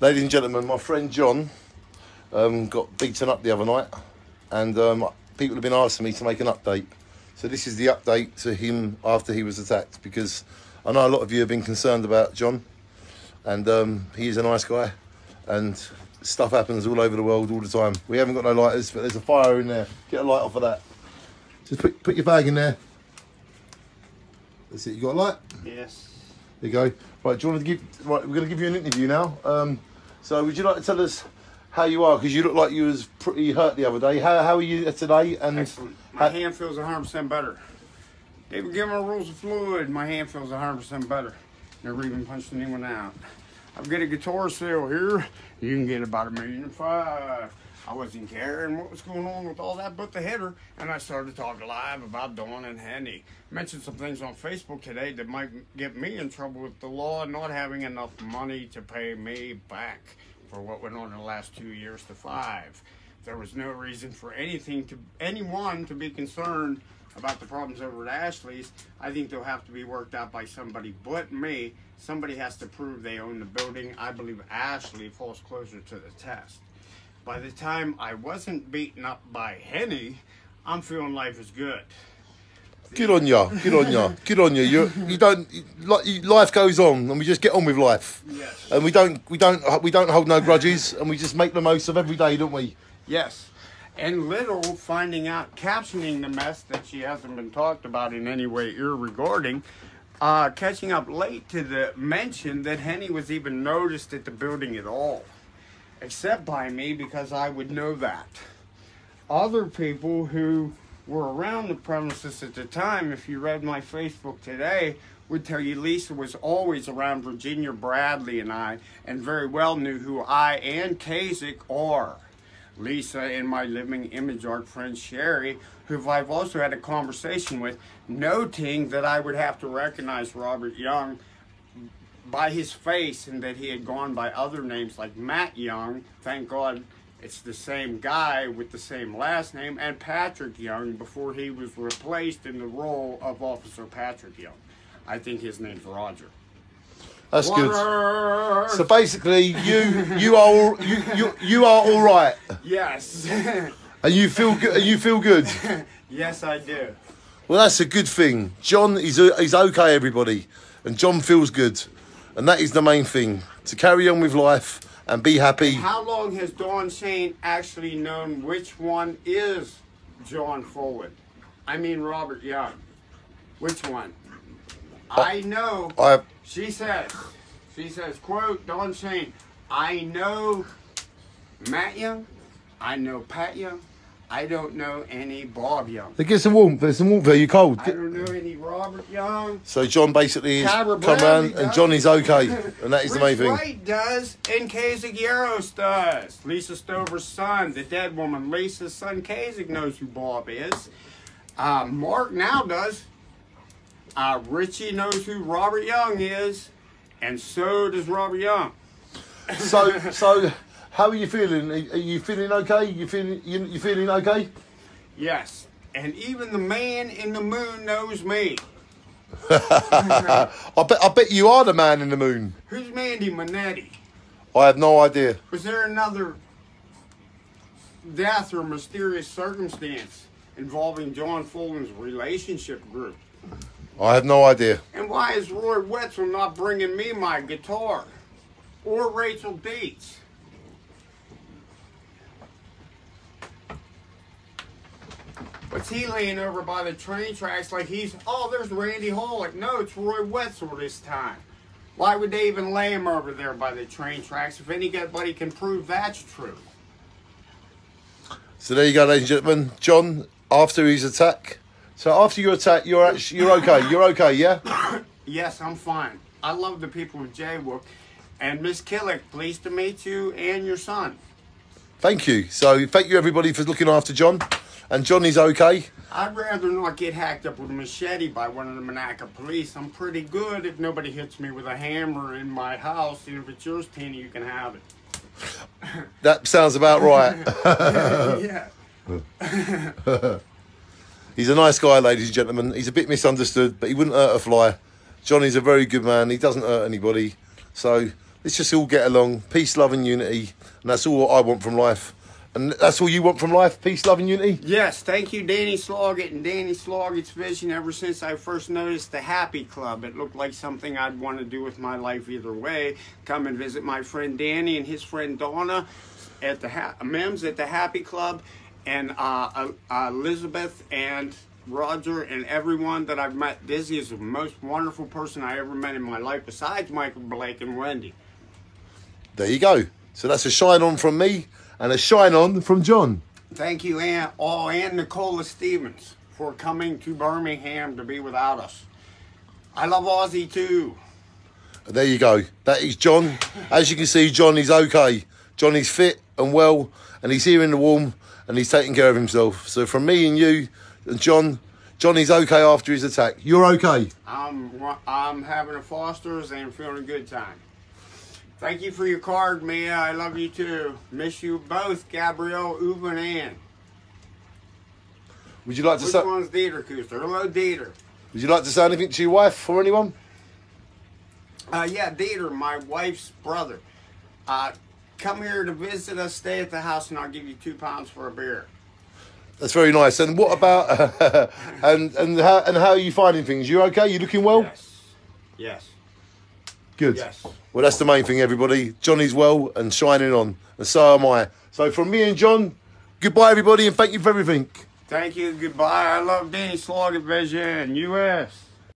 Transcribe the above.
Ladies and gentlemen, my friend John um, got beaten up the other night, and um, people have been asking me to make an update. So this is the update to him after he was attacked, because I know a lot of you have been concerned about John, and um, he is a nice guy, and stuff happens all over the world all the time. We haven't got no lighters, but there's a fire in there. Get a light off of that. Just put, put your bag in there. That's it. You got a light? Yes. There you go. Right, do you want to give? Right, we're going to give you an interview now. Um, so, would you like to tell us how you are? Because you look like you was pretty hurt the other day. How, how are you today? And Excellent. My hand feels 100% better. David Gilmour rules of fluid. My hand feels 100% better. Never even punched anyone out. I've got a guitar sale here. You can get about a million and five. I wasn't caring what was going on with all that but the header, and I started talking live about Dawn and Henny. Mentioned some things on Facebook today that might get me in trouble with the law not having enough money to pay me back for what went on in the last two years to five. There was no reason for anything to anyone to be concerned about the problems over at Ashley's. I think they'll have to be worked out by somebody but me. Somebody has to prove they own the building. I believe Ashley falls closer to the test. By the time I wasn't beaten up by Henny, I'm feeling life is good. good on you. Good on you. Good on you. You you don't you- life goes on, and we just get on with life. Yes. And we don't we don't we don't hold no grudges, and we just make the most of every day, don't we? Yes. And Little finding out, captioning the mess that she hasn't been talked about in any way irregarding, uh, catching up late to the mention that Henny was even noticed at the building at all, except by me because I would know that. Other people who were around the premises at the time, if you read my Facebook today, would tell you Lisa was always around Virginia Bradley and I, and very well knew who I and Kasich are. Lisa and my living image art friend Sherry, who I've also had a conversation with, noting that I would have to recognize Robert Young by his face and that he had gone by other names like Matt Young. Thank God it's the same guy with the same last name, and Patrick Young before he was replaced in the role of Officer Patrick Young. I think his name's Roger. That's good. So basically, you you are all, you, you you are all right, yes. and you feel good. You feel good. yes, I do. Well, that's a good thing. John is he's okay, everybody, and John feels good, and that is the main thing. To carry on with life and be happy. How long has Dawn Shane actually known which one is John Forward? I mean Robert Young. Which one? I know. I She says. She says, quote, Dawn Shane, I know Matt Young. I know Pat Young. I don't know any Bob Young. get some warmth. There's some warmth there. You cold? I don't know any Robert Young. So John basically is Kyra come Bradley round, and does. John is okay, and that is the main Rich thing. Wright does, and Kasich Yaros does. Lisa Stover's son, the dead woman, Lisa's son, Kasich knows who Bob is. Uh, Mark now does. Uh, Richie knows who Robert Young is, and so does Robert Young. So so, how are you feeling? Are you feeling okay? You feeling you, you feeling okay? Yes, and even the man in the moon knows me. I bet I bet you are the man in the moon. Who's Mandy Manetti? I have no idea. Was there another death or mysterious circumstance involving John Fulton's relationship group? I have no idea. And why is Roy Wetzel not bringing me my guitar? Or Rachel Dietz? What's he laying over by the train tracks like he's, oh, there's Randy Hall. Like, no, it's Roy Wetzel this time. Why would they even lay him over there by the train tracks if anybody can prove that's true? So there you go, ladies and gentlemen. John, after his attack. So after your attack, you're actually you're okay. You're okay, yeah. Yes, I'm fine. I love the people of Jaywook. And Miss Killick, pleased to meet you and your son. Thank you. So thank you everybody for looking after John, and Johnny's okay. I'd rather not get hacked up with a machete by one of the Monaca police. I'm pretty good if nobody hits me with a hammer in my house. And if it's yours, Tina, you can have it. That sounds about right. yeah. He's a nice guy, ladies and gentlemen. He's a bit misunderstood, but he wouldn't hurt a fly. Johnny's a very good man. He doesn't hurt anybody. So let's just all get along, peace, love, and unity, and that's all I want from life. And that's all you want from life, peace, love, and unity. Yes, thank you, Danny Sloggett and Danny Sloggett's vision. Ever since I first noticed the Happy Club, it looked like something I'd want to do with my life either way. Come and visit my friend Danny and his friend Donna at the ha- Mims at the Happy Club, and uh, uh, Elizabeth and Roger and everyone that I've met. Dizzy is the most wonderful person I ever met in my life, besides Michael Blake and Wendy. There you go. So that's a shine on from me and a shine on from John. Thank you, Aunt, oh, and Nicola Stevens for coming to Birmingham to be without us. I love Aussie too. There you go. That is John. As you can see, John is okay. John is fit and well, and he's here in the warm, and he's taking care of himself. So from me and you and John, John is okay after his attack. You're okay. I'm I'm having a Foster's and feeling a good time. Thank you for your card, Mia. I love you too. Miss you both, Gabrielle, Uwe, and Ann. Would you like to Which say? one's Dieter Kuster? Hello, Dieter. Would you like to say anything to your wife or anyone? Uh, yeah, Dieter, my wife's brother. Uh, come here to visit us, stay at the house, and I'll give you two pounds for a beer. That's very nice. And what about and and how and how are you finding things? You okay? You looking well? Yes. Yes. Good. Yes. Well, that's the main thing, everybody. Johnny's well and shining on, and so am I. So from me and John, goodbye, everybody, and thank you for everything. Thank you. Goodbye. I love Danny Sloggett Vision, U.S.